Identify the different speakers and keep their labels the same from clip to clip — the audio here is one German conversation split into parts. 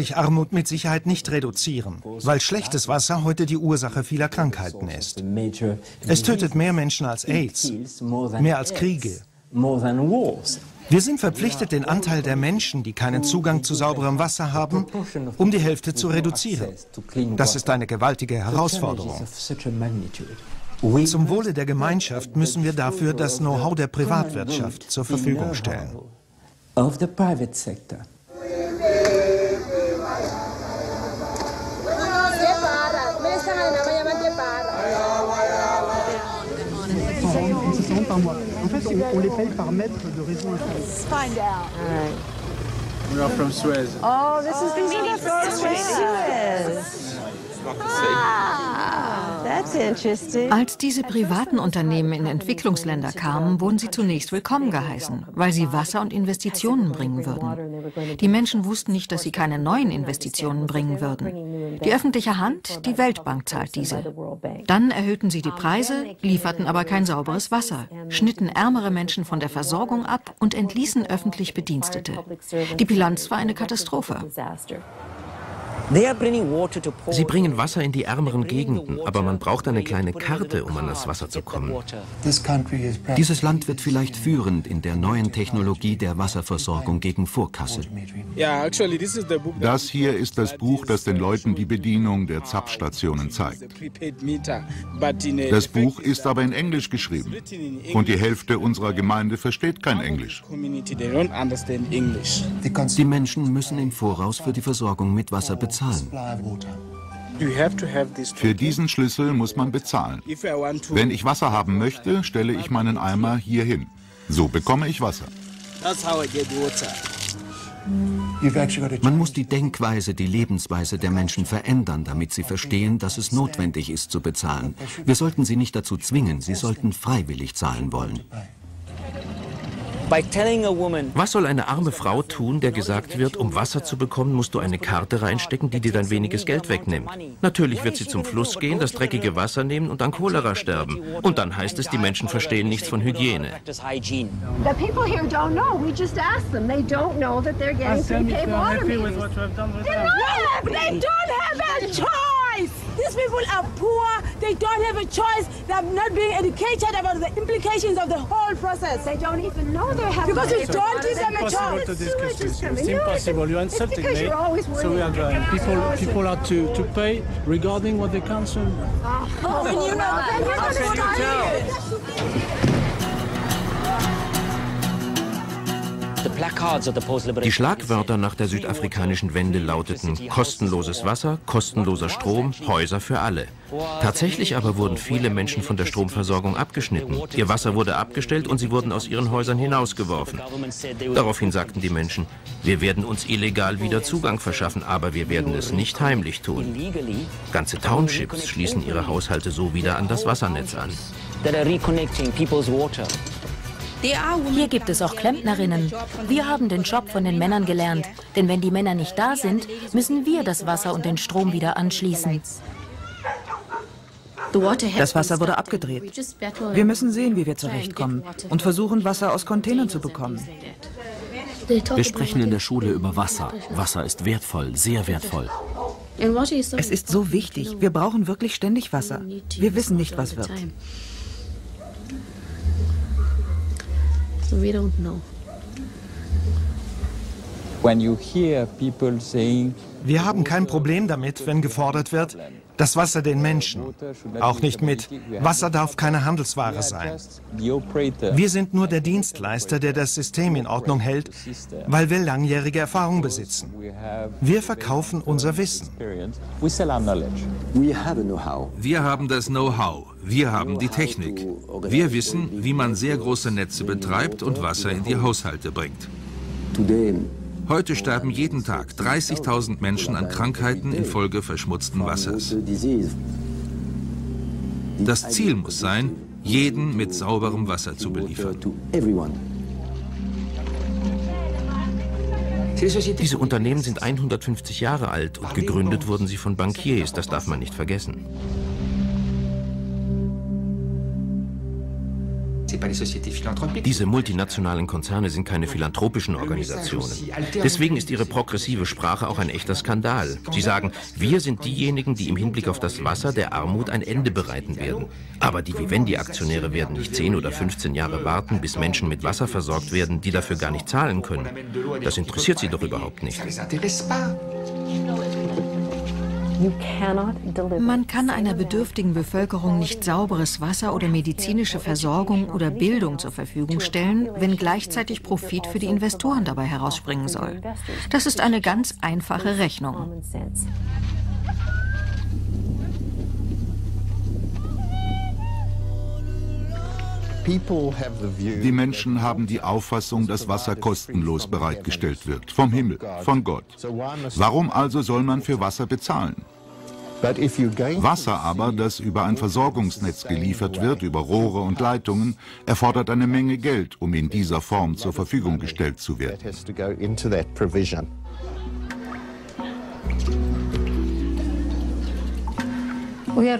Speaker 1: sich Armut mit Sicherheit nicht reduzieren, weil schlechtes Wasser heute die Ursache vieler Krankheiten ist. Es tötet mehr Menschen als AIDS, mehr als Kriege. Wir sind verpflichtet, den Anteil der Menschen, die keinen Zugang zu sauberem Wasser haben, um die Hälfte zu reduzieren. Das ist eine gewaltige Herausforderung. Zum Wohle der Gemeinschaft müssen wir dafür das Know-how der Privatwirtschaft zur Verfügung stellen.
Speaker 2: En fait, on, on les paye par mètre de réseau Let's find out. We are from Suez. Oh, this is these are from Suez.
Speaker 3: Ah. Als diese privaten Unternehmen in Entwicklungsländer kamen, wurden sie zunächst willkommen geheißen, weil sie Wasser und Investitionen bringen würden. Die Menschen wussten nicht, dass sie keine neuen Investitionen bringen würden. Die öffentliche Hand, die Weltbank zahlt diese. Dann erhöhten sie die Preise, lieferten aber kein sauberes Wasser, schnitten ärmere Menschen von der Versorgung ab und entließen öffentlich Bedienstete. Die Bilanz war eine Katastrophe.
Speaker 4: Sie bringen Wasser in die ärmeren Gegenden, aber man braucht eine kleine Karte, um an das Wasser zu kommen.
Speaker 5: Dieses Land wird vielleicht führend in der neuen Technologie der Wasserversorgung gegen Vorkasse.
Speaker 6: Das hier ist das Buch, das den Leuten die Bedienung der Zapfstationen zeigt. Das Buch ist aber in Englisch geschrieben und die Hälfte unserer Gemeinde versteht kein Englisch.
Speaker 5: Die Menschen müssen im Voraus für die Versorgung mit Wasser bezahlen bezahlen.
Speaker 6: Für diesen Schlüssel muss man bezahlen. Wenn ich Wasser haben möchte, stelle ich meinen Eimer hier hin. So bekomme ich Wasser.
Speaker 5: Man muss die Denkweise, die Lebensweise der Menschen verändern, damit sie verstehen, dass es notwendig ist zu bezahlen. Wir sollten sie nicht dazu zwingen, sie sollten freiwillig zahlen wollen.
Speaker 4: Was soll eine arme Frau tun, der gesagt wird, um Wasser zu bekommen, musst du eine Karte reinstecken, die dir dein weniges Geld wegnimmt? Natürlich wird sie zum Fluss gehen, das dreckige Wasser nehmen und an Cholera sterben. Und dann heißt es, die Menschen verstehen nichts von Hygiene. The people here don't know. We just asked them. They don't know that they're getting prepaid water meters. They don't have a choice. These people are poor. They don't have a choice. They're not being educated about the implications of the whole process. They don't even know they have Because you don't give them a choice.
Speaker 2: It's impossible. You're insulting me. So we are going. People, people are to, to pay regarding what they consume. Oh, when you know that, how can you
Speaker 4: tell? Die Schlagwörter nach der südafrikanischen Wende lauteten kostenloses Wasser, kostenloser Strom, Häuser für alle. Tatsächlich aber wurden viele Menschen von der Stromversorgung abgeschnitten. Ihr Wasser wurde abgestellt und sie wurden aus ihren Häusern hinausgeworfen. Daraufhin sagten die Menschen, wir werden uns illegal wieder Zugang verschaffen, aber wir werden es nicht heimlich tun. Ganze Townships schließen ihre Haushalte so wieder an das Wassernetz an.
Speaker 3: Hier gibt es auch Klempnerinnen. Wir haben den Job von den Männern gelernt. Denn wenn die Männer nicht da sind, müssen wir das Wasser und den Strom wieder anschließen.
Speaker 7: Das Wasser wurde abgedreht. Wir müssen sehen, wie wir zurechtkommen und versuchen, Wasser aus Containern zu bekommen.
Speaker 5: Wir sprechen in der Schule über Wasser. Wasser ist wertvoll, sehr wertvoll.
Speaker 7: Es ist so wichtig. Wir brauchen wirklich ständig Wasser. Wir wissen nicht, was wird.
Speaker 1: We don't know. When you hear people saying wir haben kein Problem damit, wenn gefordert wird, das Wasser den Menschen. Auch nicht mit, Wasser darf keine Handelsware sein. Wir sind nur der Dienstleister, der das System in Ordnung hält, weil wir langjährige Erfahrung besitzen. Wir verkaufen unser Wissen.
Speaker 8: Wir haben das Know-how. Wir haben die Technik. Wir wissen, wie man sehr große Netze betreibt und Wasser in die Haushalte bringt. Heute sterben jeden Tag 30.000 Menschen an Krankheiten infolge verschmutzten Wassers. Das Ziel muss sein, jeden mit sauberem Wasser zu beliefern.
Speaker 4: Diese Unternehmen sind 150 Jahre alt und gegründet wurden sie von Bankiers, das darf man nicht vergessen. Diese multinationalen Konzerne sind keine philanthropischen Organisationen. Deswegen ist ihre progressive Sprache auch ein echter Skandal. Sie sagen, wir sind diejenigen, die im Hinblick auf das Wasser der Armut ein Ende bereiten werden. Aber die Vivendi-Aktionäre werden nicht 10 oder 15 Jahre warten, bis Menschen mit Wasser versorgt werden, die dafür gar nicht zahlen können. Das interessiert sie doch überhaupt nicht.
Speaker 3: Man kann einer bedürftigen Bevölkerung nicht sauberes Wasser oder medizinische Versorgung oder Bildung zur Verfügung stellen, wenn gleichzeitig Profit für die Investoren dabei herausspringen soll. Das ist eine ganz einfache Rechnung.
Speaker 6: Die Menschen haben die Auffassung, dass Wasser kostenlos bereitgestellt wird, vom Himmel, von Gott. Warum also soll man für Wasser bezahlen? Wasser aber, das über ein Versorgungsnetz geliefert wird, über Rohre und Leitungen, erfordert eine Menge Geld, um in dieser Form zur Verfügung gestellt zu werden.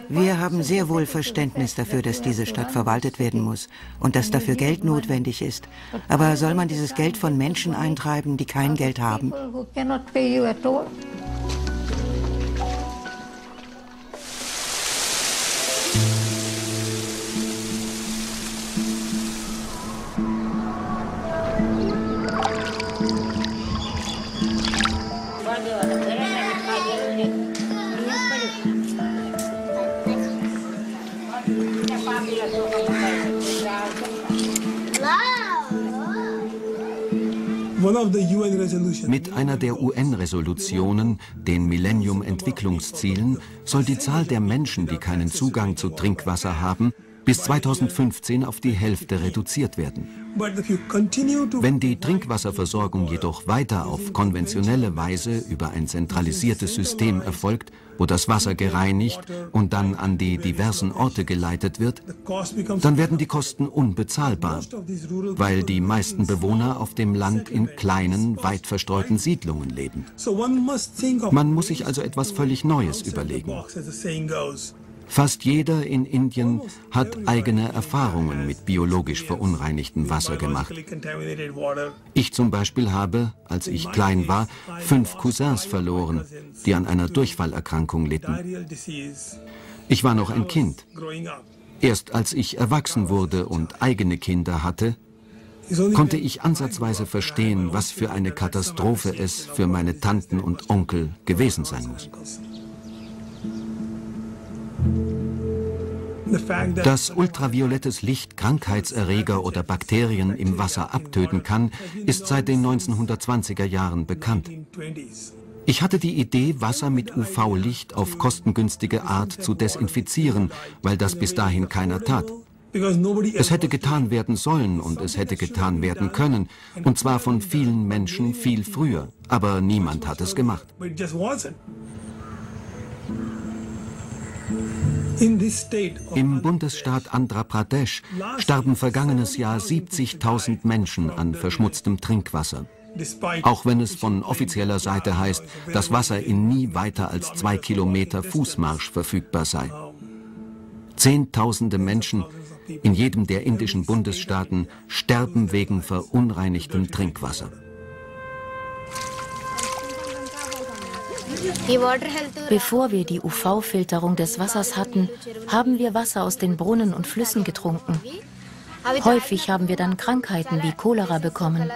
Speaker 9: Wir haben sehr wohl Verständnis dafür, dass diese Stadt verwaltet werden muss und dass dafür Geld notwendig ist. Aber soll man dieses Geld von Menschen eintreiben, die kein Geld haben?
Speaker 5: Mit einer der UN-Resolutionen, den Millennium-Entwicklungszielen, soll die Zahl der Menschen, die keinen Zugang zu Trinkwasser haben, bis 2015 auf die Hälfte reduziert werden. Wenn die Trinkwasserversorgung jedoch weiter auf konventionelle Weise über ein zentralisiertes System erfolgt, wo das Wasser gereinigt und dann an die diversen Orte geleitet wird, dann werden die Kosten unbezahlbar, weil die meisten Bewohner auf dem Land in kleinen, weit verstreuten Siedlungen leben. Man muss sich also etwas völlig Neues überlegen. Fast jeder in Indien hat eigene Erfahrungen mit biologisch verunreinigtem Wasser gemacht. Ich zum Beispiel habe, als ich klein war, fünf Cousins verloren, die an einer Durchfallerkrankung litten. Ich war noch ein Kind. Erst als ich erwachsen wurde und eigene Kinder hatte, konnte ich ansatzweise verstehen, was für eine Katastrophe es für meine Tanten und Onkel gewesen sein muss. Dass ultraviolettes Licht Krankheitserreger oder Bakterien im Wasser abtöten kann, ist seit den 1920er Jahren bekannt. Ich hatte die Idee, Wasser mit UV-Licht auf kostengünstige Art zu desinfizieren, weil das bis dahin keiner tat. Es hätte getan werden sollen und es hätte getan werden können, und zwar von vielen Menschen viel früher, aber niemand hat es gemacht. Im Bundesstaat Andhra Pradesh starben vergangenes Jahr 70.000 Menschen an verschmutztem Trinkwasser. Auch wenn es von offizieller Seite heißt, dass Wasser in nie weiter als zwei Kilometer Fußmarsch verfügbar sei. Zehntausende Menschen in jedem der indischen Bundesstaaten sterben wegen verunreinigtem Trinkwasser.
Speaker 10: Bevor wir die UV-Filterung des Wassers hatten, haben wir Wasser aus den Brunnen und Flüssen getrunken. Häufig haben wir dann Krankheiten wie Cholera bekommen.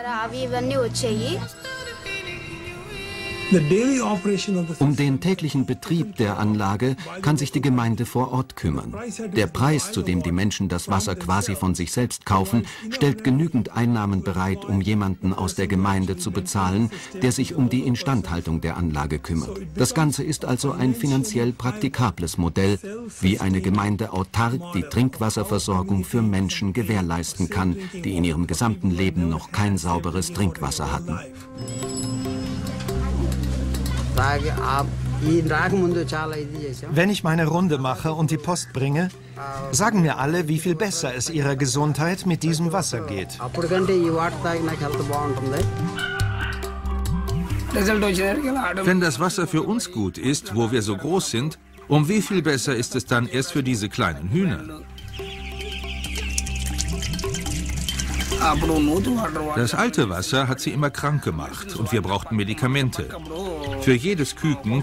Speaker 5: Um den täglichen Betrieb der Anlage kann sich die Gemeinde vor Ort kümmern. Der Preis, zu dem die Menschen das Wasser quasi von sich selbst kaufen, stellt genügend Einnahmen bereit, um jemanden aus der Gemeinde zu bezahlen, der sich um die Instandhaltung der Anlage kümmert. Das Ganze ist also ein finanziell praktikables Modell, wie eine Gemeinde autark die Trinkwasserversorgung für Menschen gewährleisten kann, die in ihrem gesamten Leben noch kein sauberes Trinkwasser hatten.
Speaker 1: Wenn ich meine Runde mache und die Post bringe, sagen mir alle, wie viel besser es ihrer Gesundheit mit diesem Wasser geht.
Speaker 8: Wenn das Wasser für uns gut ist, wo wir so groß sind, um wie viel besser ist es dann erst für diese kleinen Hühner? Das alte Wasser hat sie immer krank gemacht und wir brauchten Medikamente. Für jedes Küken